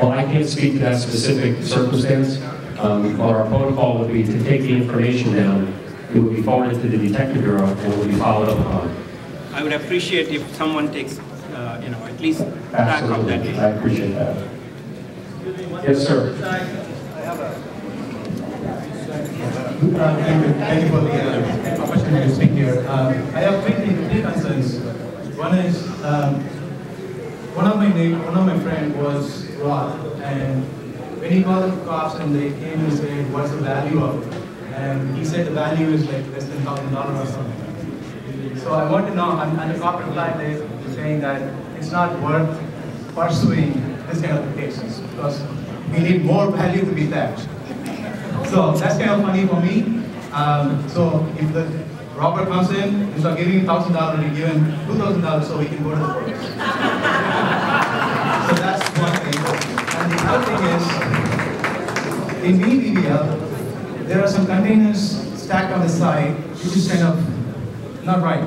Well, I can't speak to that specific circumstance, um, but our protocol would be to take the information down, it would be forwarded to the detective bureau, and it would be followed up upon. I would appreciate if someone takes, uh, you know, at least track of that Absolutely, I appreciate that. Yes, sir. Uh, Thank you, thank you for the uh, opportunity to speak here. Um, I have three, things- three concerns. One is, um, one of my neigh- one of my friend was and when he called the cops and they came and said, what's the value of it? And he said the value is like less than thousand dollars or something. So I want to know, and and the cop replied there saying that it's not worth pursuing this kind of cases, because we need more value to be theft. So that's kind of funny for me. Um, so if the robber comes in, instead of giving thousand dollars, we give him two thousand dollars so we can go to the police. so that's one thing. Other thing is, in BBBL, there are some containers stacked on the side, which is kind of not right.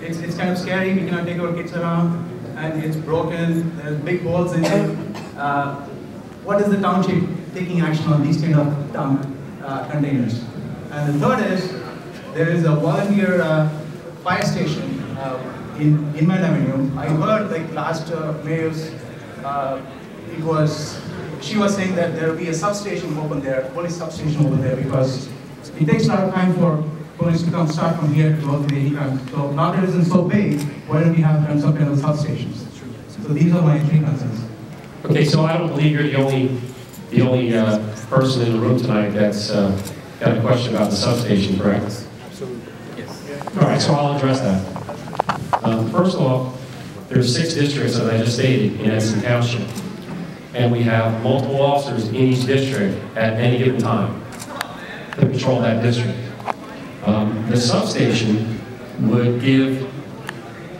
It's, it's kind of scary. We cannot take our kids around, and it's broken. There's big holes in it. Uh, what is the township taking action on these kind of dump uh, containers? And the third is, there is a volunteer uh, fire station uh, in Inman Avenue. I heard like last uh, mayor's, uh, it was, she was saying that there will be a substation open there, police substation over there, because it takes a lot of time for police to come start from here to go to the Econ. So now that it isn't so big, why don't we have them some kind of substations? So these are my three concerns. Okay, so I don't believe you're the only, the only uh, person in the room tonight that's uh, got a question about the substation, correct? Absolutely. Yes. All right, so I'll address that. Um, First of all, there's six districts, as I just stated, in Edison Township. And we have multiple officers in each district at any given time to patrol that district. Um, The substation would give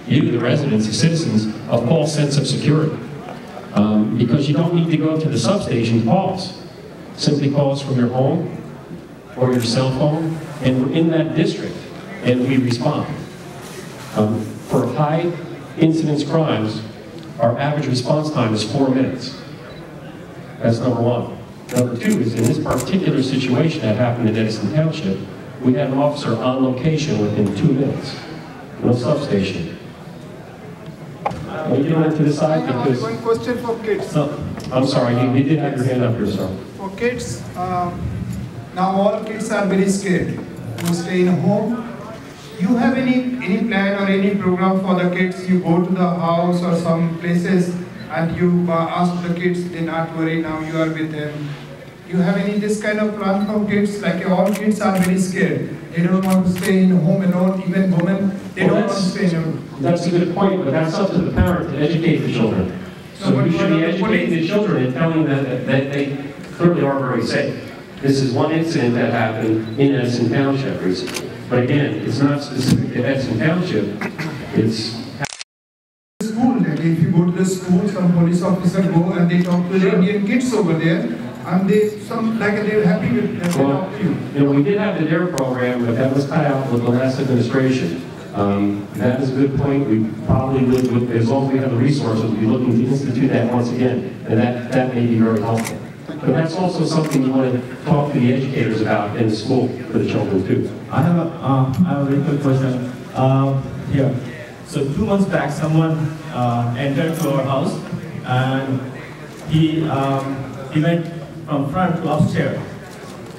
you, the residents, the citizens, a false sense of security. Um, Because you don't need to go to the substation to call. Simply call from your home or your cell phone, and we're in that district, and we respond. Um, For high incidence crimes, our average response time is four minutes. That's number one. Number two is in this particular situation that happened in Edison Township, we had an officer on location within two minutes. No substation. You get to the I side have because, one question for kids. no, I'm sorry, you you did have your hand up here, sir. For kids, um, now all kids are very scared to stay in home. You have any, any plan or any program for the kids? You go to the house or some places and you uh, ask the kids, they not worry, now you are with them. You have any this kind of plan for kids? Like all kids are very scared. They don't want to stay in home alone, even women, they Well, don't want to stay in home. That's a good point, but that's up to the parent to educate the children. So but you should be educating the children and telling them that, that they clearly are very safe. This is one incident that happened in Edison Township recently. But again, it's not specific to Edison Township, it's School, like if you go to the school, some police officer go and they talk to the Indian kids over there, and they, some, like they're happy with, that Well, talk to you. you know, we did have the DARE program, but that was cut out with the last administration. Um, That is a good point. We probably would, with- as long as we have the resources, we'd be looking to institute that once again, and that, that may be very helpful. But that's also something you want to talk to the educators about in the school for the children too. I have a, uh, I have a very quick question. Um, here, so two months back, someone uh, entered to our house, and he um, he went from front to upstairs.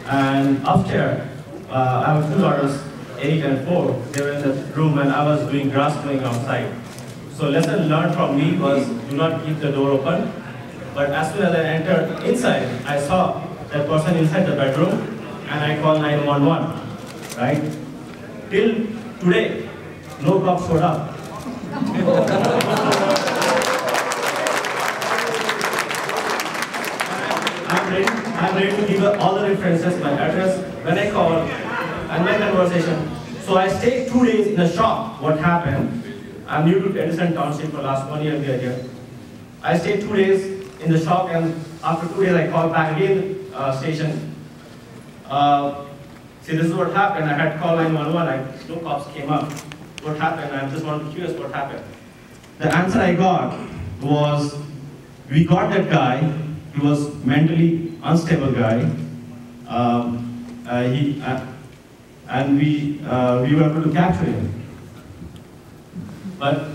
And upstairs, uh, I have two daughters, eight and four. They were in the room, and I was doing grass mowing outside. So lesson learned from me was do not keep the door open. But as soon as I entered inside, I saw that person inside the bedroom, and I called 911 right? Till today, no cop showed up. I'm ready, I'm ready to give all the references, my address, when I call, and my conversation. So I stayed two days in a shop. what happened. I'm new to Edison Township for last one year we are here. I stayed two days in the shop and after two days I called back again, uh, station. Uh, See, this is what happened. I had called 911. I, no cops came up. What happened? I just wanted to curious what happened. The answer I got was, we got that guy he was mentally unstable guy. Um, uh, he, uh, and we, uh, we were able to capture him. But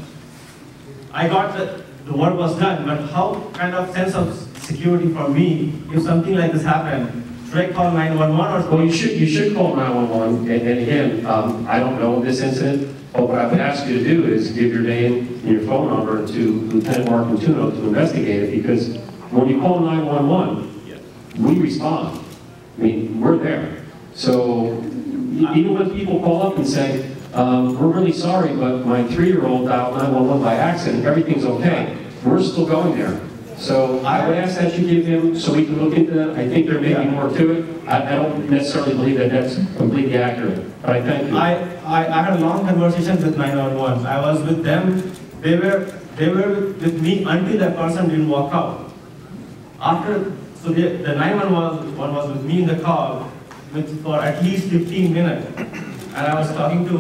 I got that the work was done, but how kind of sense of security for me if something like this happened? Should I call 911 or? Well, you should, you should call 911, and, and um, I don't know this incident, but what I would ask you to do is give your name and your phone number to Lieutenant Mark Antuno to investigate it, because when you call 911, we respond. I mean, we're there. So, even when people call up and say, um, we're really sorry, but my three-year-old dialed 911 by accident, everything's okay, we're still going there. So I would ask that you give him, so we can look into that. I think there may be more to it. I, I don't necessarily believe that that's completely accurate, but I thank you. I, I, I had a long conversation with 911. I was with them. They were, they were with me until that person didn't walk out. After, so the, the 911 was, one was with me in the car with, for at least 15 minutes. And I was talking to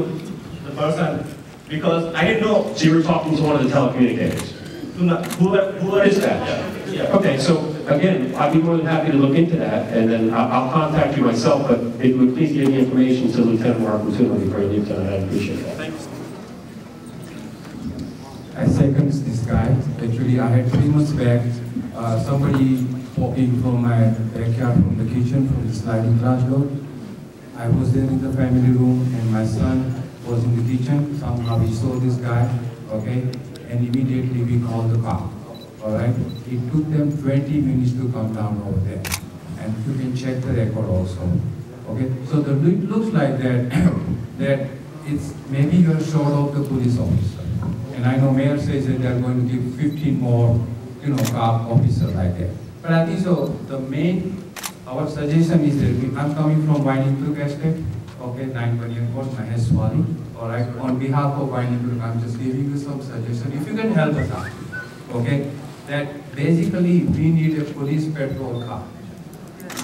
the person because I didn't know So you were talking to one of the telecommunicators? to not- whoever, whoever. Dispatch. Yeah. Okay, so again, I'd be more than happy to look into that, and then I'll, I'll contact you myself, but if you would please give the information to Lieutenant Mark Latuno before you leave tonight, I'd appreciate that. Thanks. I second this guy. Actually, I had three months back, uh, somebody walking from my backyard, from the kitchen, from the sliding glass door. I was there in the family room and my son was in the kitchen. Somehow he saw this guy, okay? And immediately we called the cop, all right? It took them 20 minutes to come down over there. And you can check the record also, okay? So the, it looks like that, that it's, maybe you're short of the police officer. And I know mayor says that they're going to give 15 more, you know, cop officers like that. But I think so, the main, our suggestion is that I'm coming from Winding Brook Estate, okay, 9 Bunyan Court, Mahesh Wali. All right, on behalf of Winding Brook, I'm just giving you some suggestion, if you can help us out, okay? That basically, we need a police patrol car.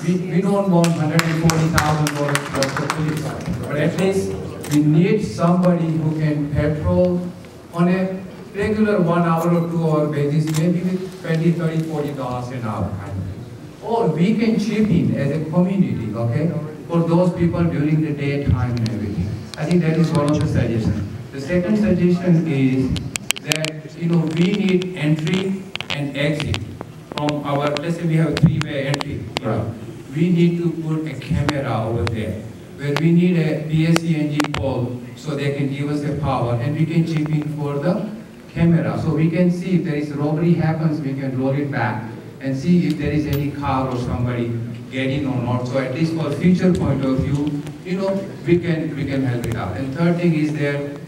We, we don't want hundred and forty thousand dollars for the police, car, but at least we need somebody who can patrol on a regular one hour or two hour basis, maybe with twenty, thirty, forty dollars an hour. Or we can chip in as a community, okay, for those people during the daytime and everything. I think that is one of the suggestions. The second suggestion is that, you know, we need entry and exit from our, let's say we have a three-way entry, you know. We need to put a camera over there, where we need a PSE&G pole, so they can give us a power, and we can chip in for the camera, so we can see if there is robbery happens, we can roll it back, and see if there is any car or somebody getting or not, so at least for future point of view, you know, we can, we can help it out. And third thing is that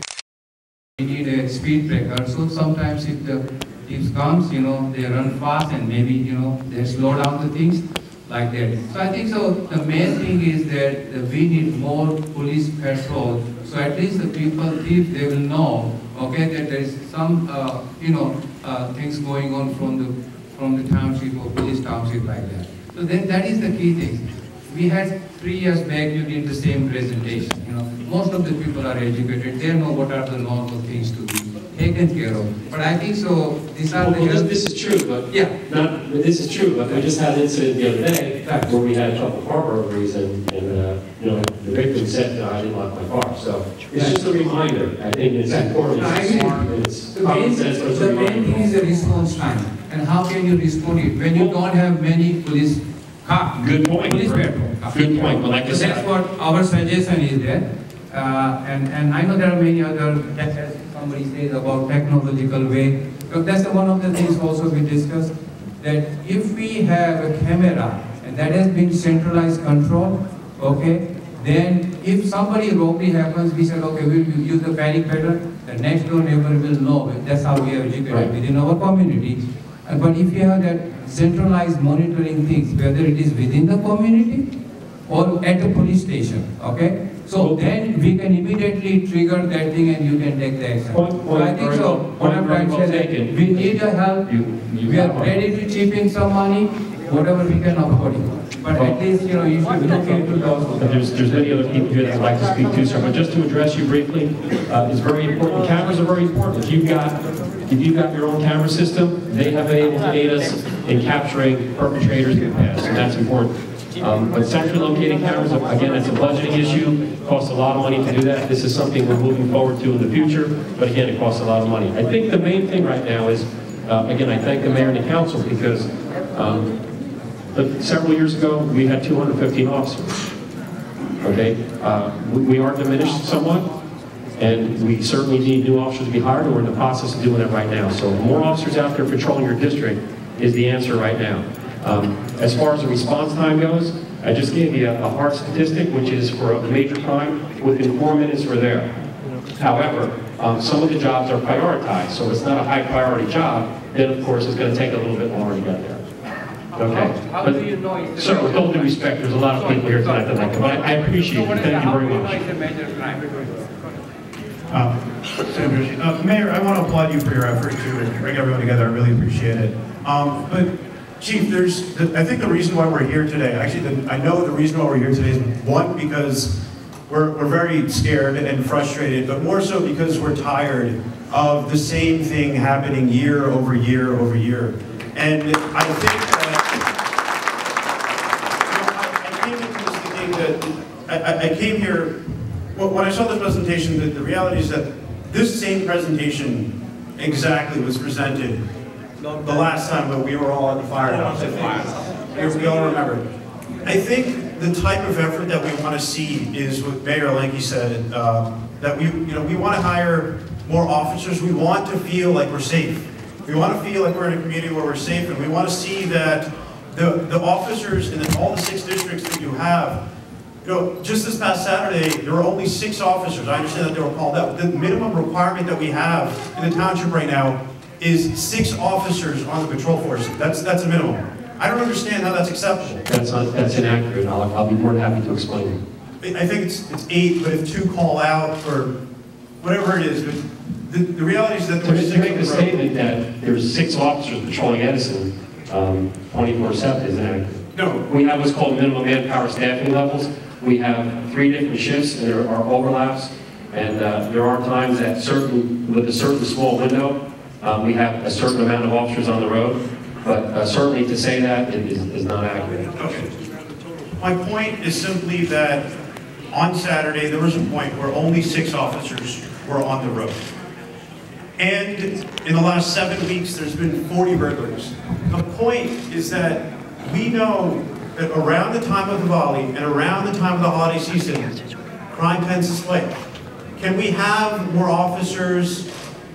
we need a speed breaker, so sometimes if the thieves comes, you know, they run fast and maybe, you know, they slow down the things like that. So I think so, the main thing is that we need more police patrol, so at least the people, thieves, they will know, okay, that there is some, uh, you know, uh, things going on from the, from the township or police township like that. So then that is the key thing. We had three years back, you did the same presentation, you know. Most of the people are educated, they know what are the normal things to be taken care of. But I think so, these are Well, the. well, this, this is true, but Yeah. not, this is true, but we just had an incident the other day in fact, where we had a couple of car burglaries and, and, uh, you know, the victim said, "No, I didn't lock my car, so it's just a reminder. I think it's important, I it's agree. smart, it's The main, sense, but it's the main thing is the response time, and how can you respond it when you don't have many police car? Good point. Police patrol. car. Good point, but like I So that's what our suggestion is there, uh, and, and I know there are many other, that as somebody says about technological way, so that's one of the things also we discussed, that if we have a camera, and that has been centralized control, okay, then if somebody robbery happens, we said, okay, we'll use the panic pattern, the next door neighbor will know, that's how we have Right. educated within our community. Uh, But if you have that centralized monitoring things, whether it is within the community or at a police station, okay? So then we can immediately trigger that thing and you can take the action. Point- So I point think very so, well- what I'm point trying to very say, well that taken. we need your help, you, you we are have one. ready to chip in some money, whatever we can afford it. But at least, you know, you should look into But those. There's, there's many other people here that would like to speak too, sir, but just to address you briefly, uh, it's very important, cameras are very important. If you've got if you've got your own camera system, they have been able to aid us in capturing perpetrators in the past, and that's important. Um, But centrally locating cameras, again, it's a budgeting issue, It costs a lot of money to do that. This is something we're moving forward to in the future, but again, it costs a lot of money. I think the main thing right now is, uh, again, I thank the mayor and the council because um, several years ago, we had 215 officers. Okay? Uh, we- are diminished somewhat, and we certainly need new officers to be hired, we're in the process of doing it right now. So more officers out there patrolling your district is the answer right now. Um, As far as the response time goes, I just gave you a a hard statistic, which is for a major crime, within four minutes we're there. However, um, some of the jobs are prioritized, so if it's not a high priority job, then of course it's going to take a little bit longer to get there. Okay? How But- do you know it's Sir, with all due respect, there's a lot of people here tonight that like it, but I I appreciate So it, thank you very How do you know much. it's a major crime? Uh, Sanders, uh, Mayor, I want to applaud you for your effort to bring everyone together. I really appreciate it. Um, But Chief, there's, the- I think the reason why we're here today, actually, the- I know the reason why we're here today is, one, because we're, we're very scared and frustrated, but more so because we're tired of the same thing happening year over year over year. And I think that I came into this thinking that, I, I- I came here, when I saw this presentation, the, the reality is that this same presentation exactly was presented the last time that we were all at the firehouse. I. We we all remember. I think the type of effort that we want to see is what Mayor Lankey said, uh, that we, you know, we want to hire more officers. We want to feel like we're safe. We want to feel like we're in a community where we're safe, and we want to see that the, the officers in the- all the six districts that you have, you know, just this past Saturday, there were only six officers. I understand that they were called out. The minimum requirement that we have in the township right now is six officers on the patrol force. That's, that's a minimum. I don't understand how that's acceptable. That's, not- that's inaccurate, I'll, I'll be more than happy to explain it. I think it's, it's eight, but if two call out or whatever it is, but the, the reality is that To there's to six make the statement that there's six officers patrolling Edison, um, 24/7 is inaccurate. No, We have what's called minimum manpower staffing levels. We have three different shifts, and there are overlaps, and uh, there are times that certain, with a certain small window, um, we have a certain amount of officers on the road, but uh, certainly to say that is is not accurate. Okay. My point is simply that on Saturday, there was a point where only six officers were on the road. And in the last seven weeks, there's been 40 burglaries. The point is that we know that around the time of the Diwali and around the time of the holiday season, crime tends to spike. Can we have more officers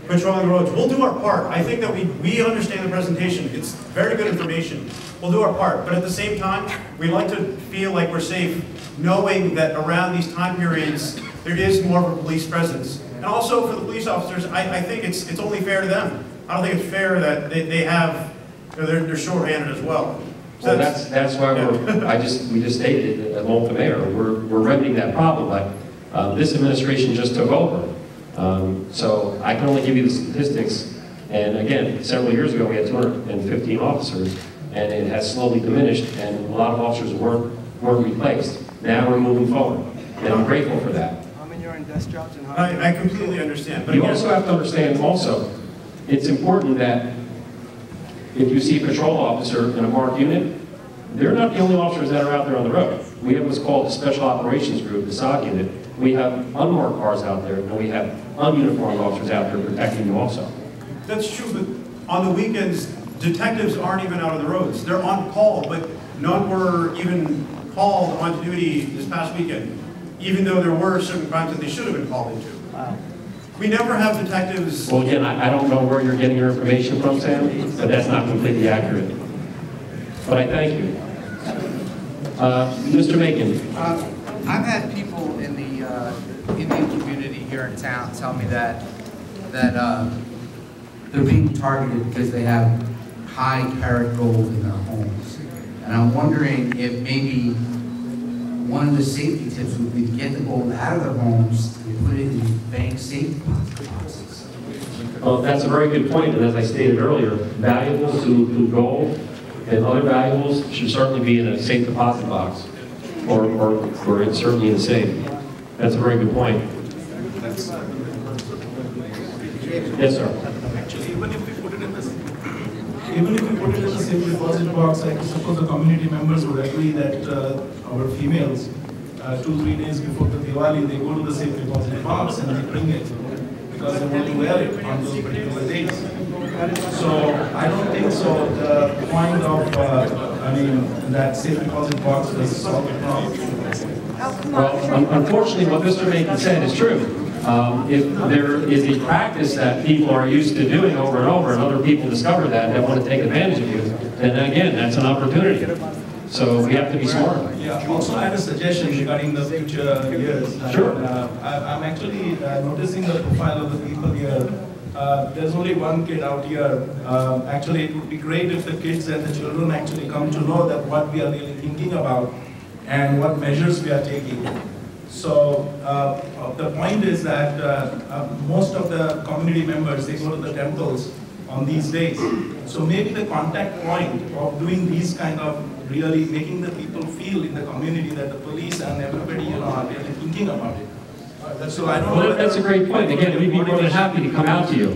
patrolling the roads? We'll do our part. I think that we, we understand the presentation. It's very good information. We'll do our part. But at the same time, we like to feel like we're safe, knowing that around these time periods, there is more of a police presence. And also for the police officers, I, I think it's, it's only fair to them. I don't think it's fair that they, they have, you know, they're, they're shorthanded as well. So Well, that's, that's why we're, I just, we just stated it along the mayor, we're, we're remedying that problem, but uh, this administration just took over. Um, So I can only give you the statistics, and again, several years ago, we had 215 officers, and it has slowly diminished, and a lot of officers weren't, weren't replaced. Now we're moving forward, and I'm grateful for that. How many are in desk jobs and? I, I completely understand, but You again, also have to understand also, it's important that if you see a patrol officer in a marked unit, they're not the only officers that are out there on the road. We have what's called the Special Operations Group, the SOG unit. We have unmarked cars out there, and we have ununiformed officers out there protecting you also. That's true, but on the weekends, detectives aren't even out on the roads. They're on call, but none were even called onto duty this past weekend, even though there were certain crimes that they should have been called into. Wow. We never have detectives, Well, again, I I don't know where you're getting your information from, Sam, but that's not completely accurate. But I thank you. Uh, Mr. Macon? Uh, I've had people in the uh, Indian community here in town tell me that, that uh, they're being targeted because they have high carat gold in their homes. And I'm wondering if maybe one of the safety tips would be to get the gold out of their homes and put it in bank safe deposit boxes. Well, that's a very good point, and as I stated earlier, valuables to gold and other valuables should certainly be in a safe deposit box, or, or, or it's certainly the same. That's a very good point. Yes, sir. Actually, even if we put it in the safe deposit box, I suppose the community members would agree that uh, our females, uh, two, three days before the Diwali, they go to the safe deposit box and they bring it because they want to wear it on those particular days. So I don't think so. The point of, uh, I mean, that safe deposit box does solve the problem. Well, un- unfortunately, what Mr. Macon said is true. Um, If there is a practice that people are used to doing over and over, and other people discover that, and want to take advantage of you, then again, that's an opportunity. So we have to be smart. Yeah, also I have a suggestion regarding the future years. And, Sure. uh, I- I'm actually uh, noticing the profile of the people here. Uh, There's only one kid out here. Um, Actually, it would be great if the kids and the children actually come to know that what we are really thinking about and what measures we are taking. So uh, uh, the point is that uh, uh, most of the community members, they go to the temples on these days. So maybe the contact point of doing these kind of really making the people feel in the community that the police and everybody, you know, are really thinking about it. So I don't know. Well, that's a great point. Again, we'd be more than happy to come out to you.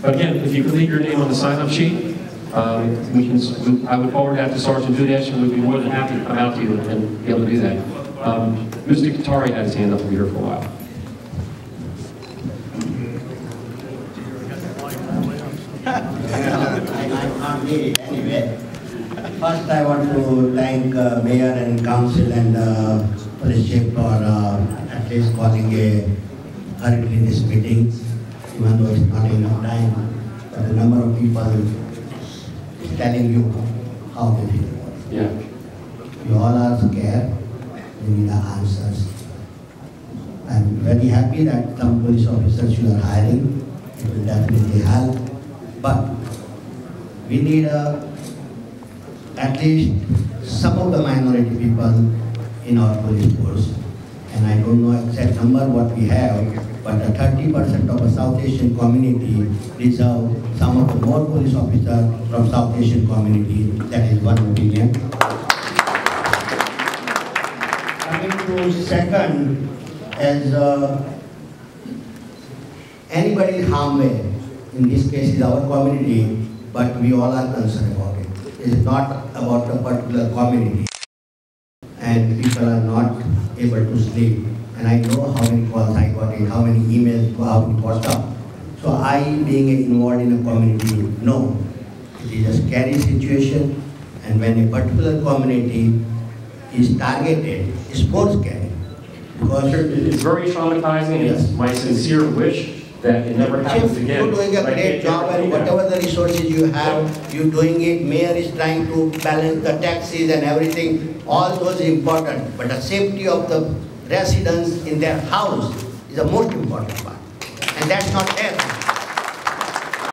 But again, if you could leave your name on the sign-up sheet, um, we can, we- I would forward that to Sergeant Dudash, and we'd be more than happy to come out to you and be able to do that. Um, Mr. Katari had his hand up over here for a while. I'm not anyway. First, I want to thank uh, Mayor and Council and uh, Police Chief for uh, least calling a this meeting, even though it's not enough time. But the number of people is telling you how they feel. Yeah. You all are scared, you need answers. I'm very happy that some police officers you are hiring, it will definitely help. But we need uh, at least some of the minority people in our police force. And I don't know exact number what we have, but the thirty percent of the South Asian community deserve some of the more police officers from South Asian community. That is one opinion. Coming to second, as uh, anybody harm way, in this case is our community, but we all are concerned about it. It is not about a particular community. And people are not able to sleep. And I know how many calls I got in, how many emails, how many WhatsApp. So I, being involved in a community, know it is a scary situation. And when a particular community is targeted, it's more scary. Because It's very traumatizing, and it's my sincere wish that it never happens Chief, again. you're doing a great job and whatever the resources you have, you're doing it. Mayor is trying to balance the taxes and everything. All those is important, but the safety of the residents in their house is the most important part. And that's not there.